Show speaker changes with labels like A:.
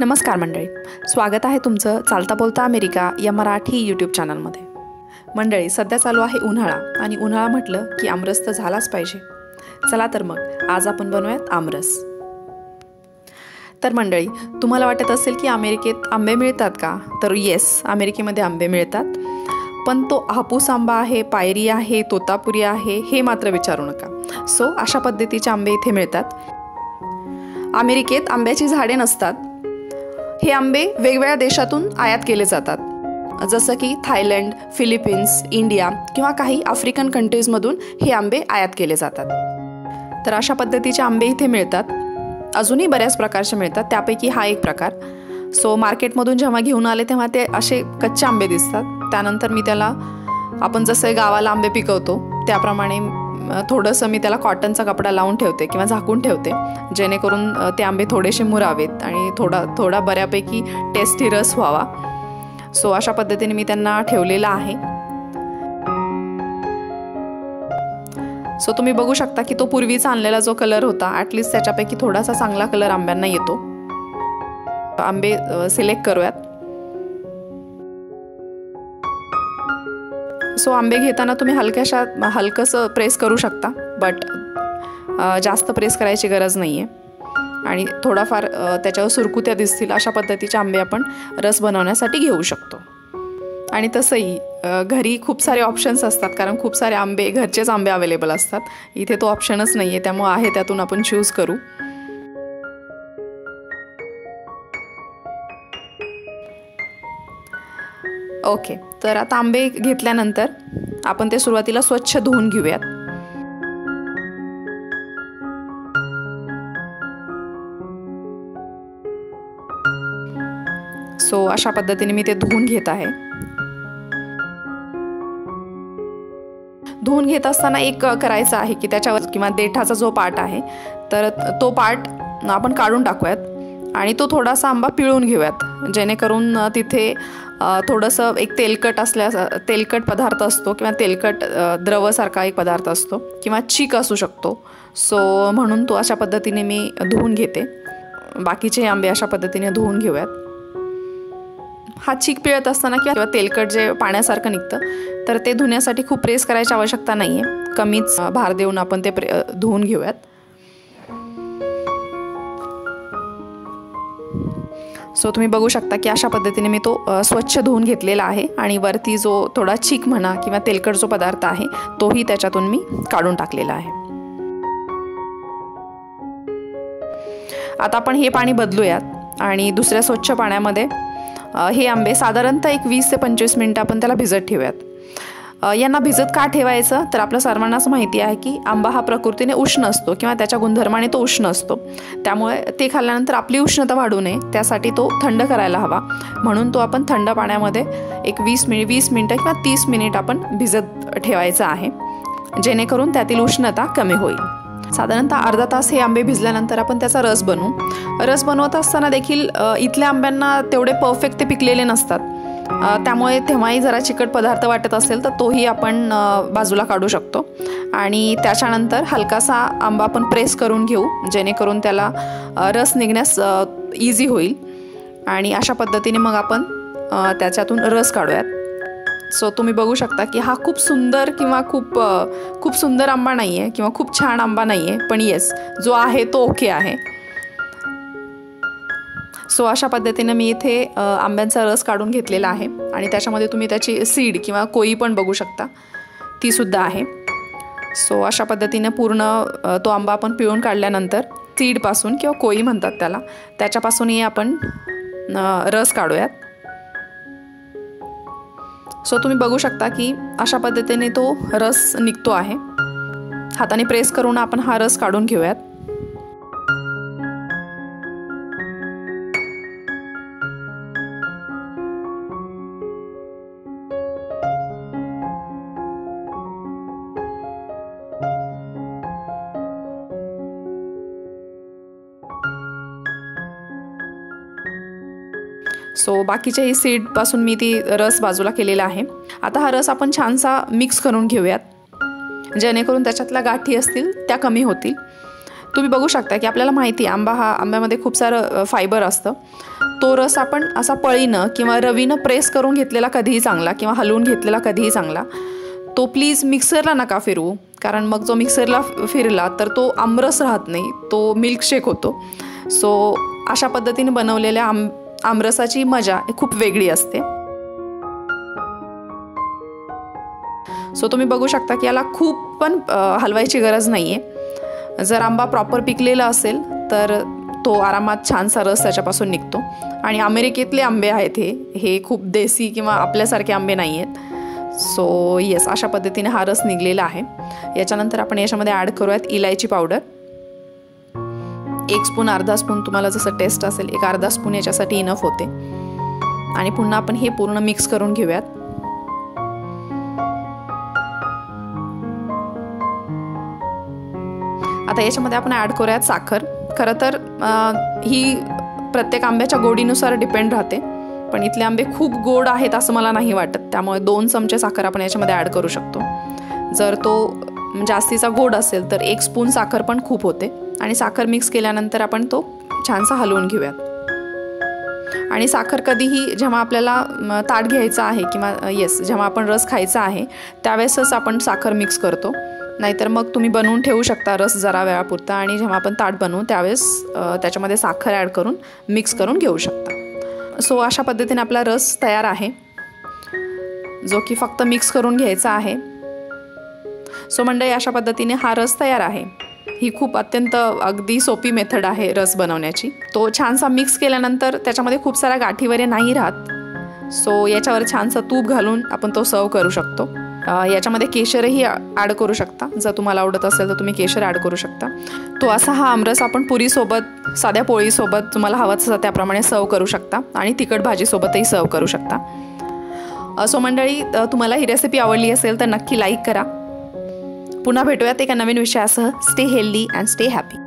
A: नमस्कार मंडळी. स्वागत आहे तुमचं चालता बोलता अमेरिका या मराठी यूट्यूब चॅनलमध्ये मंडळी सध्या चालू आहे उन्हाळा आणि उन्हाळा म्हटलं की आमरस तर झालाच पाहिजे. चला तर मग आज आपण बनवूयात आमरस. तर मंडळी तुम्हाला वाटत असेल की अमेरिकेत आंबे मिळतात का? तर येस अमेरिकेमध्ये आंबे मिळतात. पण तो हापूस आंबा आहे पायरी आहे तोतापुरी आहे हे मात्र विचारू नका. सो अशा पद्धतीचे आंबे इथे मिळतात. अमेरिकेत आंब्याची झाडे नसतात. हे आंबे वेगवेगळ्या देशातून आयात केले जातात. जसं की थायलंड फिलिपिन्स इंडिया किंवा काही आफ्रिकन कंट्रीजमधून हे आंबे आयात केले जातात. तर अशा पद्धतीचे आंबे इथे मिळतात. अजूनही बऱ्याच प्रकारचे मिळतात. त्यापैकी हा एक प्रकार. सो मार्केटमधून जेव्हा घेऊन आले तेव्हा ते असे कच्चे आंबे दिसतात. त्यानंतर मी त्याला आपण जसे गावाला आंबे पिकवतो त्याप्रमाणे थोडंसं मी त्याला कॉटनचा कपडा लावून ठेवते किंवा झाकून ठेवते. जेणेकरून ते आंबे थोडेसे मुरावेत आणि थोडा थोडा बऱ्यापैकी टेस्टी रस व्हावा. सो अशा पद्धतीने मी त्यांना ठेवलेला आहे. सो तुम्ही बघू शकता की तो पूर्वीचा आणलेला जो कलर होता ॲटलिस्ट त्याच्यापैकी थोडासा चांगला कलर आंब्यांना येतो. आंबे सिलेक्ट करूयात. सो आंबे घेताना तुम्ही हलक्याशा हलकंसं प्रेस करू शकता बट जास्त प्रेस करायची गरज नाही आहे आणि थोडाफार त्याच्यावर सुरकुत्या दिसतील अशा पद्धतीचे आंबे आपण रस बनवण्यासाठी घेऊ शकतो. आणि तसंही घरी खूप सारे ऑप्शन्स असतात कारण खूप सारे आंबे घरचेच आंबे अवेलेबल असतात. इथे तो ऑप्शनच नाही आहे त्यामुळं आहे त्यातून आपण चूज करू. ओके तर आता आंबे घेतल्यानंतर आपण ते सुरुवातीला स्वच्छ धुवून घेऊयात. सो अशा पद्धतीने मी ते धुवून घेत आहे. धुवून घेत असताना एक करायचं आहे की त्याच्यावर किंवा देठाचा जो पार्ट आहे तर तो पार्ट आपण काढून टाकूयात. आणि तो थोडासा आंबा पिळून घेऊयात. जेणेकरून तिथे थोडंसं एक तेलकट असल्या तेलकट पदार्थ असतो किंवा तेलकट द्रवसारखा एक पदार्थ असतो किंवा चीक असू शकतो. सो म्हणून तो अशा पद्धतीने मी धुवून घेते. बाकीचे आंबे अशा पद्धतीने धुवून घेऊयात. हा चीक पिळत असताना किंवा तेलकट जे पाण्यासारखं निघतं तर ते धुण्यासाठी खूप प्रेस करायची आवश्यकता नाही आहे कमीच भार देऊन आपण ते प्रे धुवून घेऊयात. सो तुम्ही बघू शकता की अशा पद्धतीने मी तो स्वच्छ धुवून घेतलेला आहे आणि वरती जो थोडा चीक म्हणा किंवा तेलकट जो पदार्थ आहे तोही त्याच्यातून मी काढून टाकलेला आहे. आता आपण हे पाणी बदलूयात आणि दुसऱ्या स्वच्छ पाण्यामध्ये हे आंबे साधारणतः एक वीस ते पंचवीस मिनटं आपण त्याला भिजत ठेवूयात. यांना भिजत का ठेवायचं? तर आपल्या सर्वांनाच माहिती आहे की आंबा हा प्रकृतीने उष्ण असतो किंवा त्याच्या गुणधर्माने तो उष्ण असतो. त्यामुळे ते खाल्ल्यानंतर आपली उष्णता वाढू नये. त्यासाठी तो थंड करायला हवा. म्हणून तो आपण थंड पाण्यामध्ये एक वीस मिनिट वीस मिनटं किंवा तीस मिनिट आपण भिजत ठेवायचा आहे. जेणेकरून त्यातील उष्णता कमी होईल. साधारणतः अर्धा तास हे आंबे भिजल्यानंतर आपण त्याचा रस बनवू. रस बनवत असताना देखील इथल्या आंब्यांना तेवढे परफेक्ट ते पिकलेले नसतात. त्यामुळे तेव्हाही जरा चिकट पदार्थ वाटत असेल तर तोही आपण बाजूला काढू शकतो. आणि त्याच्यानंतर हलकासा आंबा आपण प्रेस करून घेऊ जेणेकरून त्याला रस निघण्यास इझी होईल. आणि अशा पद्धतीने मग आपण त्याच्यातून रस काढूयात. सो तुम्ही बघू शकता की हा खूप सुंदर किंवा खूप खूप सुंदर आंबा नाही आहे किंवा खूप छान आंबा नाही आहे पण येस जो आहे तो ओके आहे. सो अशा पद्धतीनं मी इथे आंब्यांचा रस काढून घेतलेला आहे. आणि त्याच्यामध्ये तुम्ही त्याची सीड किंवा कोई पण बघू शकता. तीसुद्धा आहे. सो अशा पद्धतीने पूर्ण तो आंबा आपण पिळून काढल्यानंतर सीडपासून किंवा कोई म्हणतात त्याला त्याच्यापासूनही आपण रस काढूयात. सो तुम्ही बघू शकता की अशा पद्धतीने तो रस निघतो आहे. हाताने प्रेस करून आपण हा रस काढून घेऊयात. सो बाकीच्याही सीडपासून मी ती रस बाजूला केलेला आहे. आता हा रस आपण छानसा मिक्स करून घेऊयात. जेणेकरून त्याच्यातल्या गाठी असतील त्या कमी होतील. तुम्ही बघू शकता की आपल्याला माहिती आहे आंबा हा आंब्यामध्ये खूप सारं फायबर असतं. तो रस आपण असा पळीनं किंवा रवीनं प्रेस करून घेतलेला कधीही चांगला किंवा हलवून घेतलेला कधीही चांगला तो प्लीज मिक्सरला नका फिरवू. कारण मग जो मिक्सरला फिरला तर तो आमरस राहत नाही तो मिल्कशेक होतो. सो अशा पद्धतीने बनवलेल्या आंब आमरसाची मजा खूप वेगळी असते. सो तुम्ही बघू शकता की याला खूप पण हलवायची गरज नाही आहे जर आंबा प्रॉपर पिकलेला असेल तर तो आरामात छानसा रस त्याच्यापासून निघतो. आणि अमेरिकेतले आंबे आहेत हे. हे खूप देसी किंवा आपल्यासारखे आंबे नाही आहेत सो येस अशा पद्धतीने हा रस निघलेला आहे. याच्यानंतर आपण याच्यामध्ये ॲड करूयात इलायची पावडर एक स्पून अर्धा स्पून तुम्हाला जसं टेस्ट असेल एक अर्धा स्पून याच्यासाठी इनफ होते. आणि पुन्हा आपण हे पूर्ण मिक्स करून घेऊयात. आता याच्यामध्ये आपण ॲड करूयात साखर. खरं तर ही प्रत्येक आंब्याच्या गोडीनुसार डिपेंड राहते. पण इथले आंबे खूप गोड आहेत असं मला नाही वाटत. त्यामुळे दोन चमचे साखर आपण याच्यामध्ये ॲड करू शकतो. जर तो म्हणजे जास्तीचा गोड असेल तर एक स्पून साखर पण खूप होते. आणि साखर मिक्स केल्यानंतर आपण तो छानसा हलवून घेऊयात. आणि साखर कधीही जेव्हा आपल्याला ताट घ्यायचा आहे किंवा येस जेव्हा आपण रस खायचा आहे त्यावेळेसच आपण साखर मिक्स करतो. नाहीतर मग तुम्ही बनवून ठेवू शकता रस जरा वेळापुरता आणि जेव्हा आपण ताट बनवू त्यावेळेस त्याच्यामध्ये साखर ॲड करून मिक्स करून घेऊ शकता. सो अशा पद्धतीने आपला रस तयार आहे. जो की फक्त मिक्स करून घ्यायचा आहे. सो मंडळी अशा पद्धतीने हा रस तयार आहे. ही खूप अत्यंत अगदी सोपी मेथड आहे रस बनवण्याची. तो छानसा मिक्स केल्यानंतर त्याच्यामध्ये खूप साऱ्या गाठीवरे नाही राहत. सो याच्यावर छानसा तूप घालून आपण तो सर्व करू शकतो. याच्यामध्ये केशरही ॲड करू शकता. जर तुम्हाला आवडत असेल तर तुम्ही केशर ॲड करू शकता. तो असा हा आमरस आपण पुरीसोबत साध्या पोळीसोबत तुम्हाला हवं असं त्याप्रमाणे सर्व करू शकता आणि तिखट भाजीसोबतही सर्व करू शकता. सो मंडळी तुम्हाला ही रेसिपी आवडली असेल तर नक्की लाईक करा. पुन्हा भेटूयात एका नवीन विषयासह. Stay healthy and stay happy